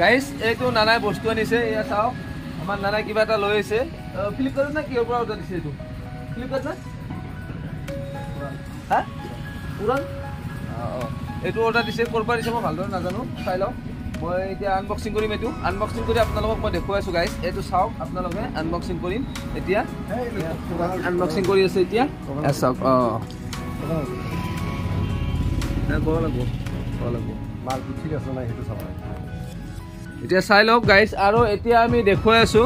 Guys এইটো নানাই বস্তু আনিছে এয়া চাওক। আমাৰ নানাই কিবা এটা লৈ আহিছে ফ্লিপকাৰ্টত না কিহৰ পৰা অৰ্ডাৰ দিছে এইটো ফ্লিপকাৰ্ট না? হা? উৰাণ অঁ অঁ। এইটো অৰ্ডাৰ দিছে ক'ৰ পৰা দিছে মই ভালদৰে নাজানো। চাই লওক মই এতিয়া আনবক্সিং কৰিম এইটো। আনবক্সিং কৰি আপোনালোকক মই দেখুৱাই আছোঁ গাইজ এইটো চাওক আপোনালোকে আনবক্সিং কৰিম। এতিয়া আনবক্সিং কৰি আছে এতিয়া। চাওক অঁ লাগিব? মালটো ঠিক আছে নাই সেইটো চাব এতিয়া চাই লওক গাইজ আৰু এতিয়া আমি দেখুৱাই আছো।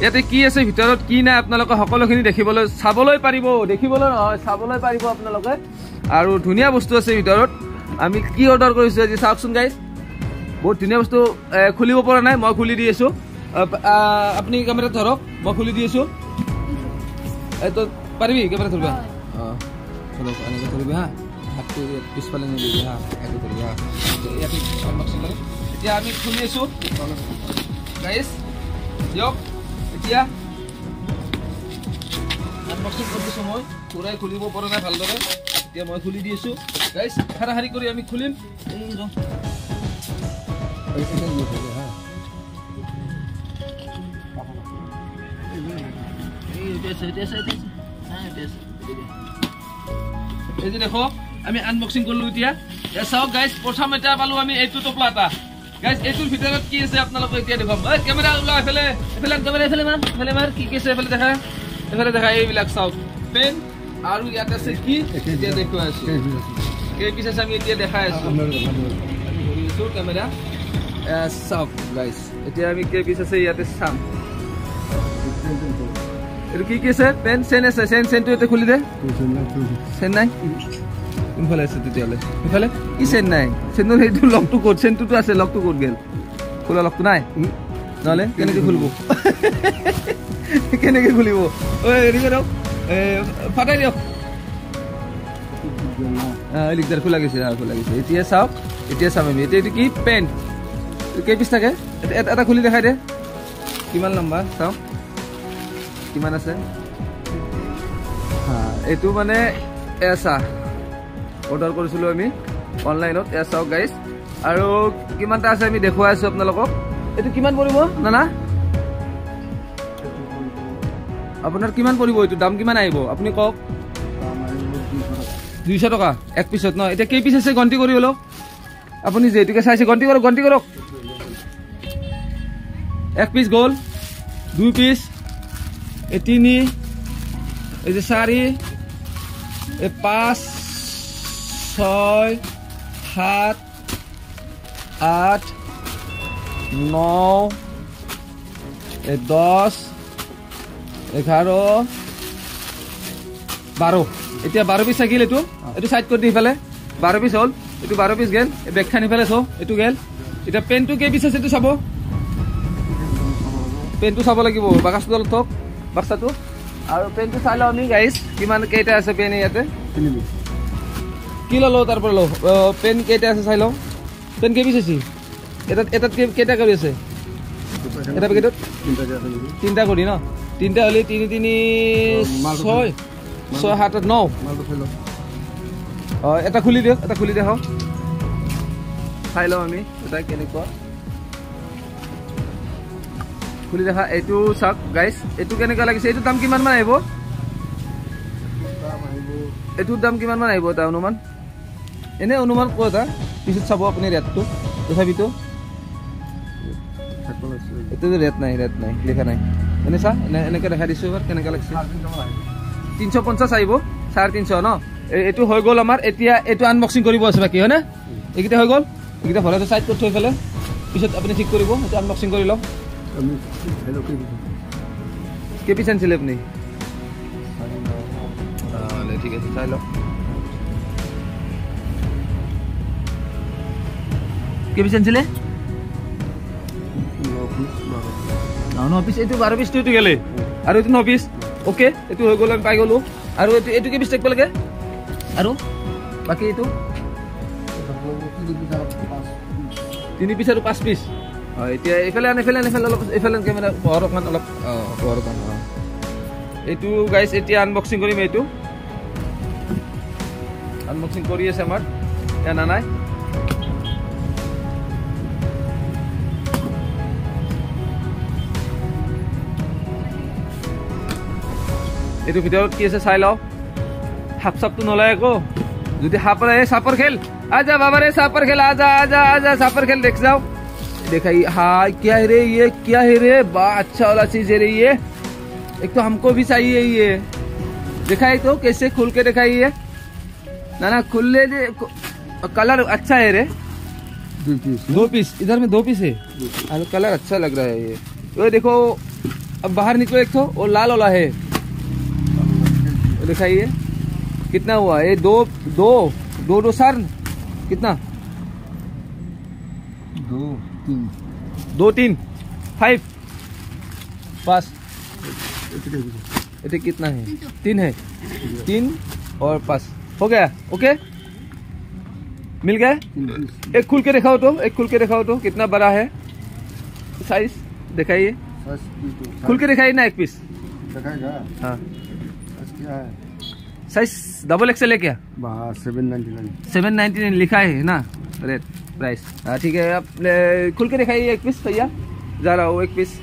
ইয়াতে কি আছে ভিতৰত কি নাই আপোনালোকে সকলোখিনি দেখিবলৈ চাবলৈ পাৰিব দেখিবলৈ নহয় চাবলৈ পাৰিব আপোনালোকে। আৰু ধুনীয়া বস্তু আছে ভিতৰত। আমি কি অৰ্ডাৰ কৰিছোঁ আজি চাওকচোন গাইজ বহুত ধুনীয়া বস্তু খুলিব পৰা নাই মই খুলি দি আছোঁ। আপুনি কেমেৰাত ধৰক মই খুলি দি আছোঁ। এইটো পাৰিবি কেমেৰা ধৰিবা? অঁ এনেকৈ ধৰিবি হা। হাতটো পিছফালে নিদিবি হা এইটো ধৰিবি হা। ইয়াতে। এতিয়া আমি খুলি আছোঁ। গাইজ দিয়ক এতিয়া আনবক্সিং কৰি দিছোঁ মই। পুৰাই খুলিব পৰা নাই ভালদৰে। এতিয়া মই খুলি দি আছোঁ। গাইজ হাৰাহাৰি কৰি আমি খুলিম। এই যে দেখো আমি আনবক্সিং কৰিলো এতিয়া। চাওক গাইজ প্ৰথম এটা পালো আমি এইটো টোপলা এটা গাইজ এইটোৰ ভিতৰত কি আছে আপোনালোকে এতিয়া দেখুৱাম। এই কেমেৰা ওলোৱা এফালে এফালে আন, কেমেৰা এফালে মাৰ এফালে মাৰ কি কি আছে এফালে দেখা? এফালে দেখা এইবিলাক চাওক। পেন আৰু ইয়াত আছে কি? এতিয়া দেখুৱাই আছো। কেই পিচ আছে আমি এতিয়া দেখাই আছো। আমি ধৰি আছো কেমেৰা এ, চাওক গাইজ এতিয়া আমি কেই পিচ আছে ইয়াতে চাম। এইটো কি কি আছে? পেন চেন আছে চেন চেনটো এতিয়া খুলি দে। চেন্নাই কোনফালে আছে তেতিয়াহ'লে। সেইফালে কি চেন্নাই। চেন্নাই সেইটো লকটো ক'ত? চেনটোতো আছে লকটো ক'ত গ'ল? খোলা লকটো নাই? নহ'লে? কেনেকৈ খুলিব? কেনেকৈ খুলিব? হেৰি কৰক ফাটাই দিয়ক। অঁ লিকদাৰ খোলা গৈছে খোলা গৈছে। এতিয়া চাওক এতিয়া চাম আমি। এতিয়া এইটো কি? পেণ্ট। কেই পিচ থাকে? এটা খুলি দেখাই দে। কিমান লম্বা? চাওক। কিমান আছে? এইটো মানে এছা অৰ্ডাৰ কৰিছিলোঁ আমি অনলাইনত এয়া চাওক গাইজ আৰু কিমানটা আছে আমি দেখুৱাই আছোঁ আপোনালোকক। এইটো কিমান পৰিব? নানা? আপোনাৰ কিমান পৰিব এইটো? দাম কিমান আহিব? আপুনি কওক। দুইশ টকা এক পিছত ন? এতিয়া কেই পিচ আছে? গন্তি কৰি অলপ। আপুনি যিহেতুকে চাইছে গন্তি কৰক গন্তি কৰক। এক পিচ গ'ল দুই পিচ এই তিনি এই যে চাৰি এই পাঁচ ছয় সাত আঠ ন দহ এঘাৰ বাৰ। এতিয়া বাৰ পিচ থাকিল এইটো। এইটো চাইড কৰি দি সিফালে। বাৰ পিচ হ'ল। এইটো বাৰ পিচ গেল। এই বেগখান ইফালে চাওঁ। এইটো গেল। এতিয়া পেনটো কেই পিচ আছে এইটো চাব? পেনটো চাব লাগিব। বাকচটো অলপ থওক। বাক্সাটো আৰু পেনটো চাই লওঁ আমি গাইজ কিমান কেইটা আছে পেন ইয়াতে? কি ল'লো তাৰ পৰা লওঁ। পেন কেইটা আছে চাই লওঁ। পেন কেই পিচ আছে? এটাত এটাত কেই- কেইটা কৰি আছে? এটা পেকেটত? তিনিটা কৰি ন? তিনিটা হ'লে তিনি তিনি ছয় ছয় সাত আঠ ন? অঁ এটা খুলি দিয়ক এটা খুলি দেখাওক চাই লওঁ আমি এটা কেনেকুৱা। খুলি দেখা এইটো চাওক গাইজ এইটো কেনেকুৱা লাগিছে? এইটোৰ দাম কিমান মান আহিব? এইটোৰ দাম কিমান মান আহিব এটা অনুমান? এনে অনুমান কোৱা এটা পিছত চাব আপুনি ৰেটটো। তথাপিতো এইটোতো ৰেট নাই ৰেট নাই লিখা নাই। এনে চা এনে এনেকৈ দেখাই দিছোঁ এবাৰ কেনেকুৱা লাগিছে। তিনিশ পঞ্চাছ আহিব চাৰে তিনিশ ন? এই- এইটো হৈ গ'ল আমাৰ এতিয়া এইটো আনবক্সিং কৰিব আছে বাকী হয়নে? এইকেইটা হৈ গ'ল এইকেইটা ভৰাইটো চাইড কৰি থৈ পেলাই পিছত আপুনি ঠিক কৰিব সেইটো আনবক্সিং কৰি লওক। আমি হেল্ল' কি কেই পিচ আনিছিলে আপুনি ঠিক আছে চাই লওক। কেই পিচ আনিছিলে ন পিচ এইটো বাৰ পিচটো এইটো গেলে আৰু এইটো ন পিচ অ'কে এইটো হৈ গ'ল আমি পাই গ'লো আৰু এইটো এইটো কেই পিচ থাকিব লাগে আৰু বাকী এইটো তিনি পিচ আৰু পাঁচ পিচ হয় এতিয়া এইফালে আন এইফালে আন এইফালে অলপ এইফালে কেমেৰা পোহৰ অকণমান অলপ পোহৰ অকণমান এইটো গাইজ এতিয়া আনবক্সিং কৰিম এইটো আনবক্সিং কৰি আছে আমাৰ এয়া নানাই এইটো ভিতৰত কি আছে চাই লওঁ সাপ চাপটো নলয় আকৌ যদি সাপ এই চাপৰ খেল আজা বাবা रे सापर खेल आजा आजा आजा सापर खेल देख जाओ देखा ये हाँ क्या है रे ये क्या है रे बा अच्छा वाला चीज है रे ये एक तो हमको भी चाहिए ये दिखाई तो कैसे खुल के दिखाई ये ना ना खुले दे कलर अच्छा है रे দুই পিস दो पीस इधर में दो पीस है अरे कलर अच्छा लग रहा है ये ये देखो अब बाहर निकलो एक तो वो लाल वाला है वो दिखाइए। कितना हुआ? ये दो दो दो दो सर। कितना? दो तीन। दो तीन। फाइव पास इतने कितना है? तीन है। तीन और पास हो गया। ओके मिल गया? एक खुल के दिखाओ तो एक खुल के दिखाओ तो कितना बड़ा है? साइज़ दिखाइए। तो खुल के दिखाइए ना एक पीस हाँ। क्या है साइज डबल एक्सएल है क्या बाहर seven ninety nine seven ninety nine लिखा है ना रेट प्राइस हाँ ठीक है आप ए, खुल के दिखाइए एक पीस भैया जा रहा हूँ एक पीस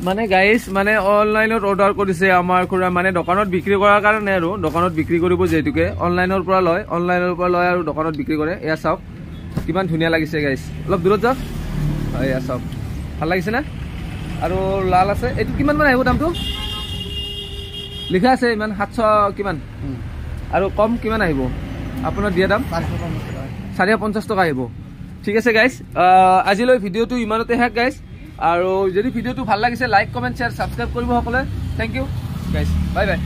মানে গাইজ মানে অনলাইনত অৰ্ডাৰ কৰিছে আমাৰ খুৰা মানে দোকানত বিক্ৰী কৰাৰ কাৰণে আৰু দোকানত বিক্ৰী কৰিব যিহেতুকে অনলাইনৰ পৰা লয় অনলাইনৰ পৰা লয় আৰু দোকানত বিক্ৰী কৰে এয়া চাওক কিমান ধুনীয়া লাগিছে গাইজ অলপ দূৰত যাওক হয় এয়া চাওক ভাল লাগিছে না আৰু লাল আছে। এইটো কিমান মান আহিব দামটো? লিখা আছে ইমান সাতশ কিমান? আৰু কম কিমান আহিব? আপোনাৰ দিয়া দাম? চাৰিশ পঞ্চাছ টকা। আহিব। ঠিক আছে গাইজ আজিলৈ ভিডিঅ'টো ইমানতে শেষ গাইজ আৰু যদি ভিডিঅ'টো ভাল লাগিছে লাইক কমেণ্ট শ্বেয়াৰ ছাবস্ক্ৰাইব কৰিব সকলোৱে। Thank you guys bye bye